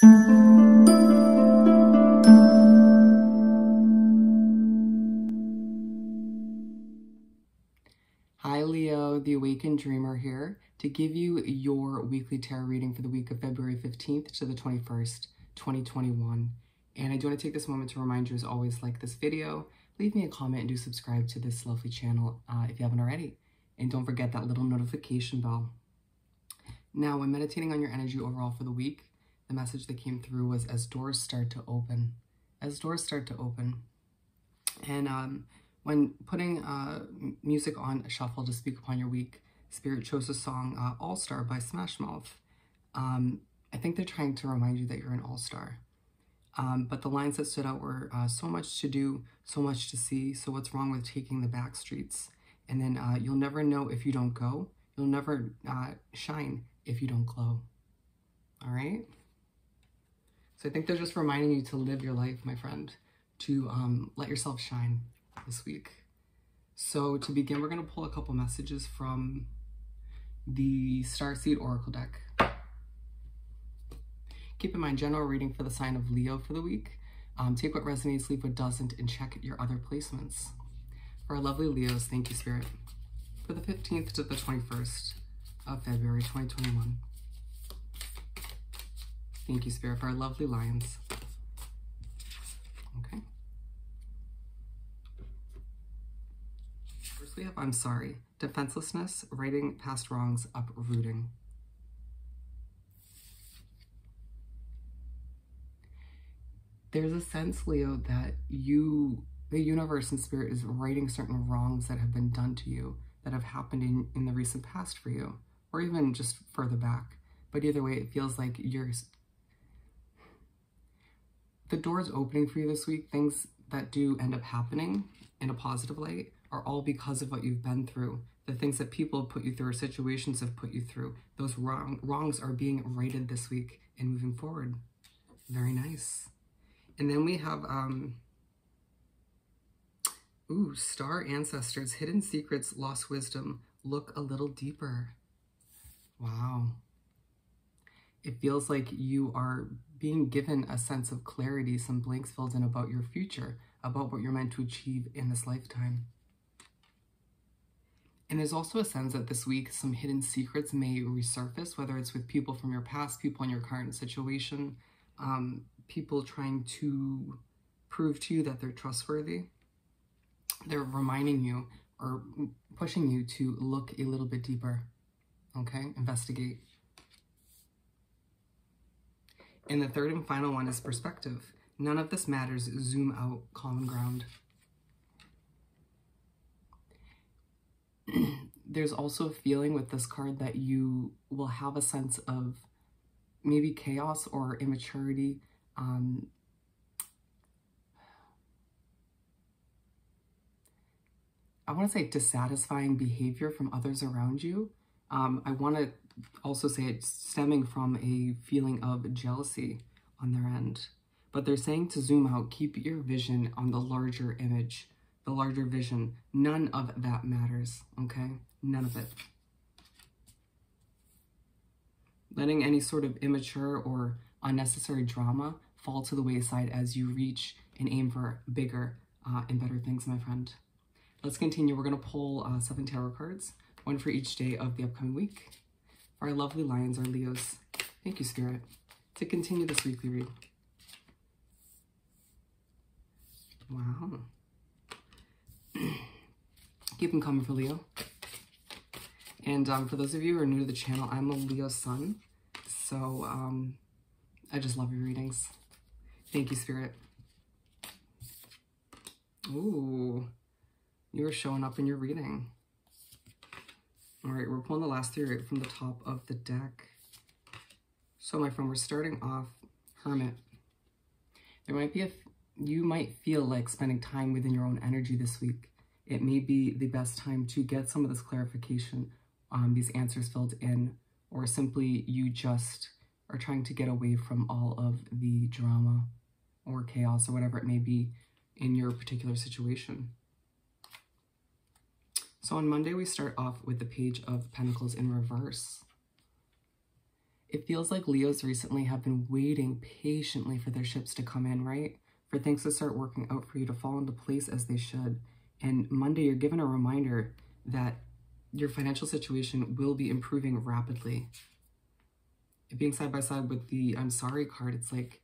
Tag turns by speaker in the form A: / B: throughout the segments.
A: Hi Leo, the Awakened Dreamer here to give you your weekly tarot reading for the week of February 15th to the 21st, 2021. And I do want to take this moment to remind you, as always, like this video, leave me a comment and do subscribe to this lovely channel uh, if you haven't already. And don't forget that little notification bell. Now, when meditating on your energy overall for the week, the message that came through was as doors start to open, as doors start to open. And um, when putting uh, music on shuffle to speak upon your week, Spirit chose a song, uh, All Star by Smash Mouth. Um, I think they're trying to remind you that you're an all star. Um, but the lines that stood out were uh, so much to do, so much to see. So what's wrong with taking the back streets? And then uh, you'll never know if you don't go. You'll never uh, shine if you don't glow. All right? So I think they're just reminding you to live your life, my friend, to um, let yourself shine this week. So to begin, we're going to pull a couple messages from the Starseed Oracle deck. Keep in mind, general reading for the sign of Leo for the week. Um, take what resonates, leave what doesn't, and check your other placements. For our lovely Leos, thank you, Spirit. For the 15th to the 21st of February 2021. Thank you, Spirit, for our lovely Lions. Okay. First we have I'm sorry. Defenselessness, righting past wrongs, uprooting. there's a sense, Leo, that you, the universe and spirit is righting certain wrongs that have been done to you, that have happened in, in the recent past for you, or even just further back. But either way, it feels like you're, the door's opening for you this week. Things that do end up happening in a positive light are all because of what you've been through. The things that people have put you through or situations have put you through. Those wrong, wrongs are being righted this week and moving forward. Very nice. And then we have, um, ooh, star ancestors, hidden secrets, lost wisdom. Look a little deeper. Wow. It feels like you are being given a sense of clarity, some blanks filled in about your future, about what you're meant to achieve in this lifetime. And there's also a sense that this week some hidden secrets may resurface, whether it's with people from your past, people in your current situation, um, people trying to prove to you that they're trustworthy. They're reminding you or pushing you to look a little bit deeper, okay? Investigate. And the third and final one is perspective. None of this matters. Zoom out, common ground. There's also a feeling with this card that you will have a sense of maybe chaos or immaturity um, I want to say dissatisfying behavior from others around you. Um, I want to also say it's stemming from a feeling of jealousy on their end. But they're saying to zoom out, keep your vision on the larger image, the larger vision. None of that matters, okay? None of it. Letting any sort of immature or unnecessary drama fall to the wayside as you reach and aim for bigger uh, and better things, my friend. Let's continue. We're going to pull uh, seven tarot cards, one for each day of the upcoming week. Our lovely lions, our Leos, thank you, Spirit, to continue this weekly read. Wow. Keep them coming for Leo. And um, for those of you who are new to the channel, I'm a Leo sun. So um, I just love your readings. Thank you, Spirit. Ooh, you are showing up in your reading. All right, we're pulling the last three right from the top of the deck. So, my friend, we're starting off Hermit. There might be a, you might feel like spending time within your own energy this week. It may be the best time to get some of this clarification, um, these answers filled in, or simply you just are trying to get away from all of the drama or chaos or whatever it may be in your particular situation. So on Monday, we start off with the Page of Pentacles in reverse. It feels like Leos recently have been waiting patiently for their ships to come in, right? For things to start working out for you to fall into place as they should. And Monday, you're given a reminder that your financial situation will be improving rapidly. Being side by side with the I'm sorry card, it's like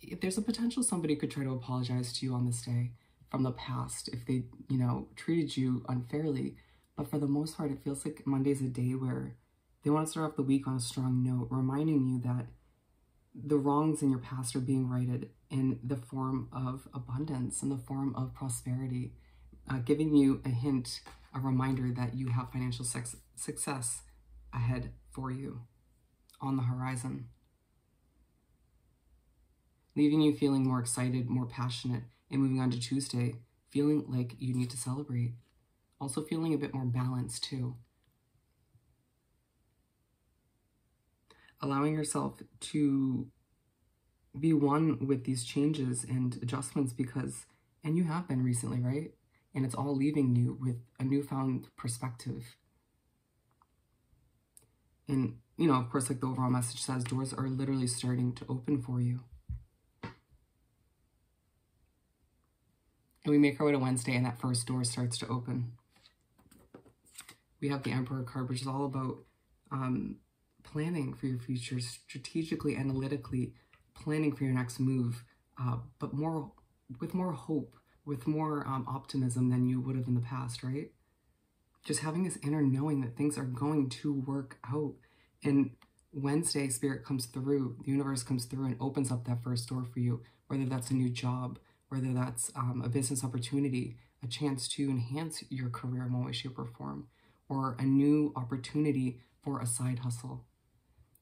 A: if there's a potential somebody could try to apologize to you on this day from the past if they, you know, treated you unfairly. But for the most part, it feels like Monday's a day where they want to start off the week on a strong note, reminding you that the wrongs in your past are being righted in the form of abundance, in the form of prosperity, uh, giving you a hint, a reminder that you have financial success ahead for you on the horizon. Leaving you feeling more excited, more passionate, and moving on to Tuesday, feeling like you need to celebrate. Also feeling a bit more balanced too. allowing yourself to be one with these changes and adjustments because, and you have been recently, right? And it's all leaving you with a newfound perspective. And, you know, of course, like the overall message says, doors are literally starting to open for you. We make our way to Wednesday, and that first door starts to open. We have the Emperor card, which is all about um, planning for your future, strategically, analytically, planning for your next move, uh, but more with more hope, with more um, optimism than you would have in the past, right? Just having this inner knowing that things are going to work out. And Wednesday, Spirit comes through, the universe comes through and opens up that first door for you, whether that's a new job, whether that's um, a business opportunity, a chance to enhance your career in one way, shape, or form, or a new opportunity for a side hustle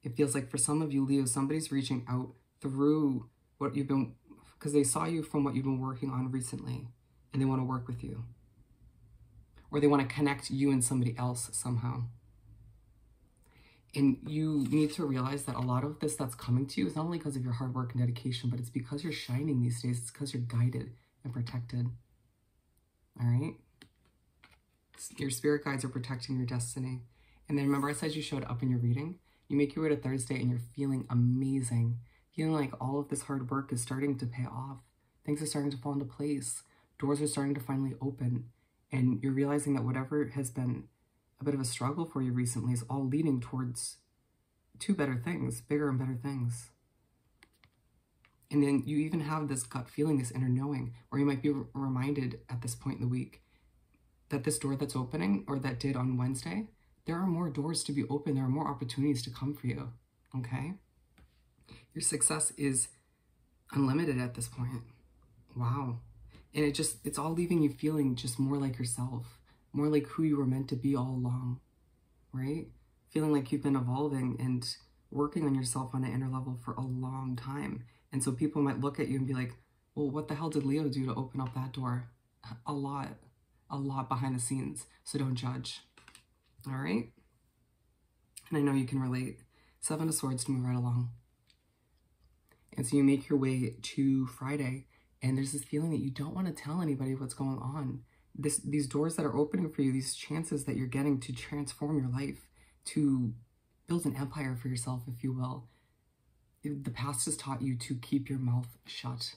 A: it feels like for some of you, Leo, somebody's reaching out through what you've been, because they saw you from what you've been working on recently and they want to work with you. Or they want to connect you and somebody else somehow. And you need to realize that a lot of this that's coming to you is not only because of your hard work and dedication, but it's because you're shining these days. It's because you're guided and protected. All right? Your spirit guides are protecting your destiny. And then remember I said you showed up in your reading? You make your way to Thursday and you're feeling amazing, feeling like all of this hard work is starting to pay off. Things are starting to fall into place. Doors are starting to finally open. And you're realizing that whatever has been a bit of a struggle for you recently is all leading towards two better things, bigger and better things. And then you even have this gut feeling, this inner knowing, or you might be reminded at this point in the week that this door that's opening, or that did on Wednesday, there are more doors to be open. There are more opportunities to come for you. Okay? Your success is unlimited at this point. Wow. And it just, it's all leaving you feeling just more like yourself, more like who you were meant to be all along, right? Feeling like you've been evolving and working on yourself on an inner level for a long time. And so people might look at you and be like, well, what the hell did Leo do to open up that door? A lot, a lot behind the scenes. So don't judge. All right? And I know you can relate. Seven of Swords to move right along. And so you make your way to Friday, and there's this feeling that you don't want to tell anybody what's going on. This, these doors that are opening for you, these chances that you're getting to transform your life, to build an empire for yourself, if you will. The past has taught you to keep your mouth shut,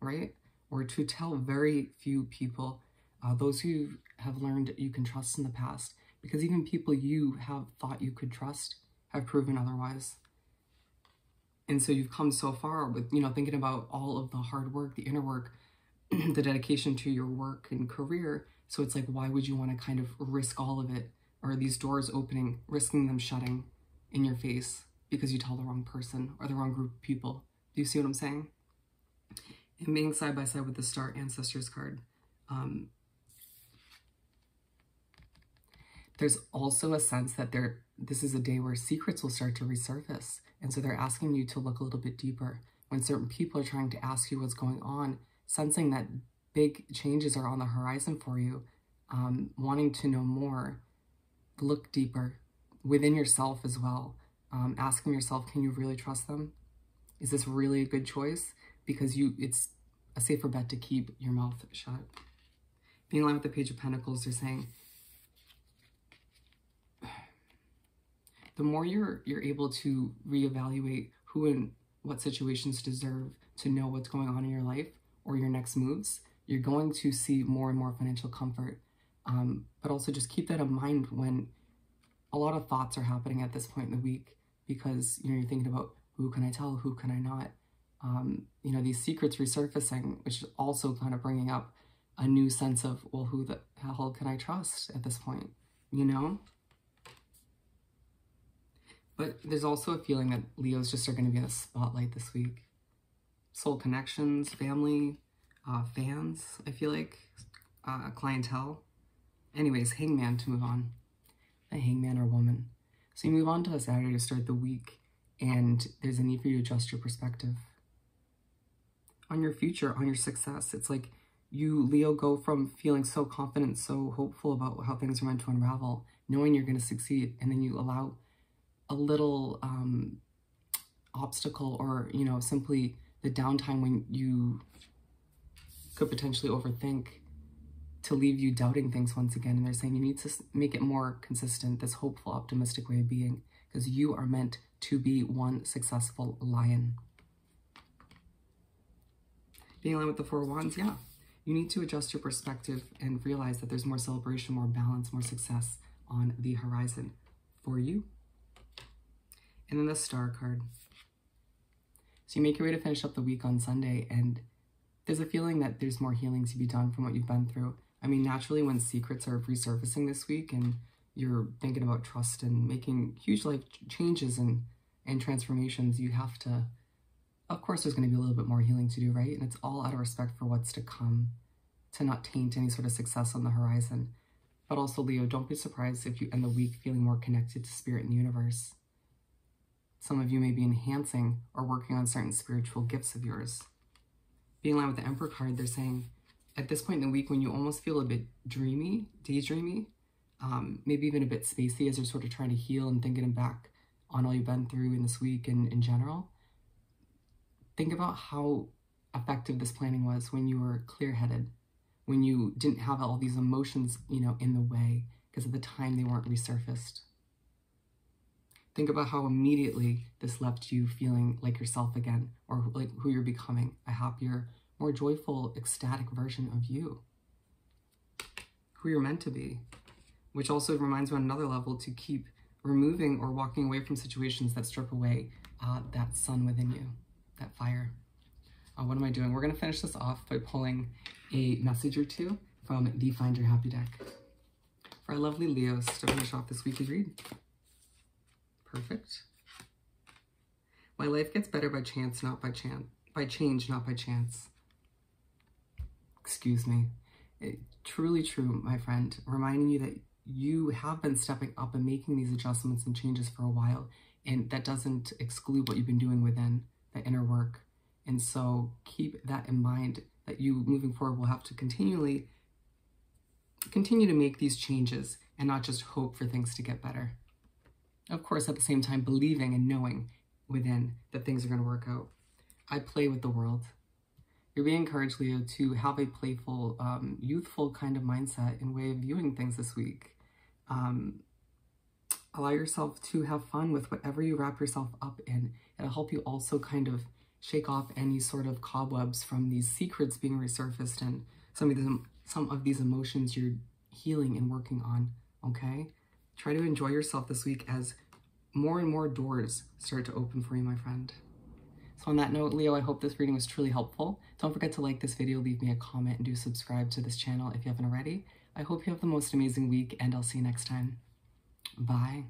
A: right? Or to tell very few people, uh, those who have learned you can trust in the past, because even people you have thought you could trust have proven otherwise. And so you've come so far with, you know, thinking about all of the hard work, the inner work, the dedication to your work and career. So it's like, why would you want to kind of risk all of it? Or these doors opening, risking them shutting in your face because you tell the wrong person or the wrong group of people. Do you see what I'm saying? And being side by side with the Star Ancestors card, um, There's also a sense that there this is a day where secrets will start to resurface. And so they're asking you to look a little bit deeper. When certain people are trying to ask you what's going on, sensing that big changes are on the horizon for you, um, wanting to know more, look deeper within yourself as well. Um, asking yourself, can you really trust them? Is this really a good choice? Because you, it's a safer bet to keep your mouth shut. Being aligned with the Page of Pentacles, they're saying, the more you're you're able to reevaluate who and what situations deserve to know what's going on in your life or your next moves, you're going to see more and more financial comfort. Um, but also just keep that in mind when a lot of thoughts are happening at this point in the week because you know you're thinking about who can I tell, who can I not. Um, you know these secrets resurfacing, which is also kind of bringing up a new sense of well, who the hell can I trust at this point? You know. But there's also a feeling that Leos just are going to be in the spotlight this week. Soul connections, family, uh, fans, I feel like, uh, clientele. Anyways, hangman to move on. A hangman or woman. So you move on to the Saturday to start the week, and there's a need for you to adjust your perspective. On your future, on your success, it's like you, Leo, go from feeling so confident, so hopeful about how things are meant to unravel, knowing you're going to succeed, and then you allow a little um, obstacle or, you know, simply the downtime when you could potentially overthink to leave you doubting things once again. And they're saying you need to make it more consistent, this hopeful, optimistic way of being, because you are meant to be one successful lion. Being aligned with the Four Wands, yeah. You need to adjust your perspective and realize that there's more celebration, more balance, more success on the horizon for you. And then the star card. So you make your way to finish up the week on Sunday, and there's a feeling that there's more healing to be done from what you've been through. I mean, naturally, when secrets are resurfacing this week and you're thinking about trust and making huge life changes and, and transformations, you have to, of course, there's going to be a little bit more healing to do, right? And it's all out of respect for what's to come, to not taint any sort of success on the horizon. But also, Leo, don't be surprised if you end the week feeling more connected to spirit and universe. Some of you may be enhancing or working on certain spiritual gifts of yours. Being aligned with the Emperor card, they're saying at this point in the week when you almost feel a bit dreamy, daydreamy, um, maybe even a bit spacey as you're sort of trying to heal and thinking back on all you've been through in this week and in general, think about how effective this planning was when you were clear-headed, when you didn't have all these emotions, you know, in the way because at the time they weren't resurfaced. Think about how immediately this left you feeling like yourself again or like who you're becoming, a happier, more joyful, ecstatic version of you, who you're meant to be, which also reminds me on another level to keep removing or walking away from situations that strip away uh, that sun within you, that fire. Uh, what am I doing? We're going to finish this off by pulling a message or two from the Find Your Happy deck. For our lovely Leos to finish off this weekly read. Perfect. My life gets better by chance, not by chance. By change, not by chance. Excuse me. It, truly true, my friend. Reminding you that you have been stepping up and making these adjustments and changes for a while. And that doesn't exclude what you've been doing within the inner work. And so keep that in mind that you moving forward will have to continually continue to make these changes and not just hope for things to get better. Of course, at the same time, believing and knowing within that things are going to work out. I play with the world. You're being encouraged, Leo, to have a playful, um, youthful kind of mindset and way of viewing things this week. Um, allow yourself to have fun with whatever you wrap yourself up in. It'll help you also kind of shake off any sort of cobwebs from these secrets being resurfaced and some of these, some of these emotions you're healing and working on, okay? Try to enjoy yourself this week as more and more doors start to open for you, my friend. So on that note, Leo, I hope this reading was truly helpful. Don't forget to like this video, leave me a comment, and do subscribe to this channel if you haven't already. I hope you have the most amazing week, and I'll see you next time. Bye.